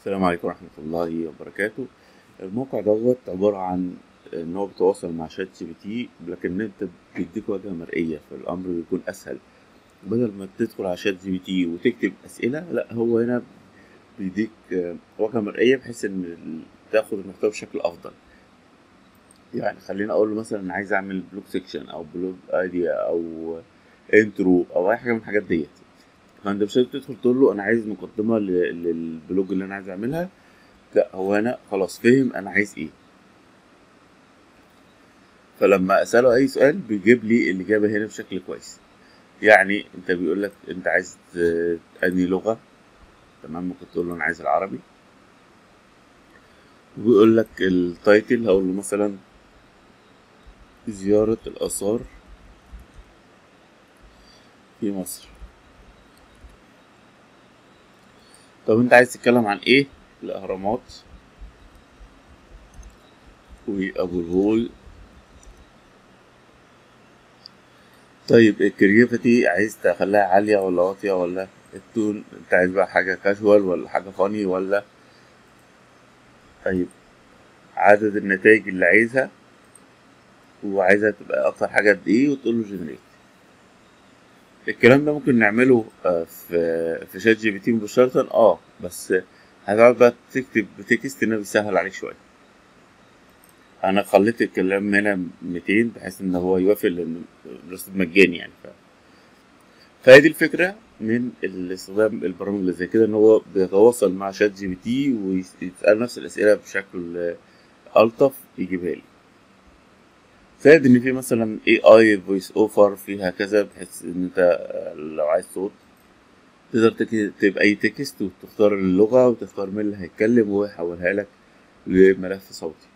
السلام عليكم ورحمة الله وبركاته. الموقع دوت عبارة عن إن هو بيتواصل مع ChatGPT لكن أنت بيديك واجهة مرئية فالأمر بيكون أسهل. بدل ما تدخل على ChatGPT وتكتب أسئلة لأ هو هنا بيديك واجهة مرئية بحيث ال- تاخد المحتوى بشكل أفضل. يعني خليني أقول له مثلا عايز أعمل blog section أو blog idea أو intro أو أي حاجة من الحاجات ديت. فانت مش تدخل تقول له أنا عايز مقدمة لل blog اللي أنا عايز أعملها. لا هو أنا خلاص فهم أنا عايز إيه. فلما أسأله أي سؤال بيجيب لي الإجابة هنا بشكل كويس. يعني أنت بيقول لك أنت عايز أنهي لغة؟ تمام ممكن تقول له أنا عايز العربي. وبيقول لك ال title هقول له مثلا زيارة الآثار في مصر. طب انت عايز تتكلم عن إيه؟ الأهرامات. وابو الهول طيب الكرياتيفيتي عايز تخليها عالية ولا واطية ولا التون؟ انت عايز بقى حاجة كاجوال ولا حاجة فاني ولا؟ طيب عدد النتائج اللي عايزها. وعايزها تبقى أكتر حاجة قد إيه؟ وتقول له generate الكلام ده ممكن نعمله آه، في في ChatGPT مباشرة آه بس هتقعد بقى تكتب text انه بيسهل عليك شوية. أنا خليت الكلام هنا 200 بحيث إن هو يوافق لأن الرصيد مجاني يعني ف... فهي دي الفكرة من الاستخدام البرامج اللي زي كده إن هو بيتواصل مع ChatGPT ويسأل نفس الأسئلة بشكل ألطف يجيبها لي. زائد إن في مثلا AI voice over فيها كذا بحيث إن أنت آه، لو عايز صوت تقدر تكتب أي text وتختار اللغة وتختار مين اللي هيتكلم وهو يحولها لك لملف صوتي.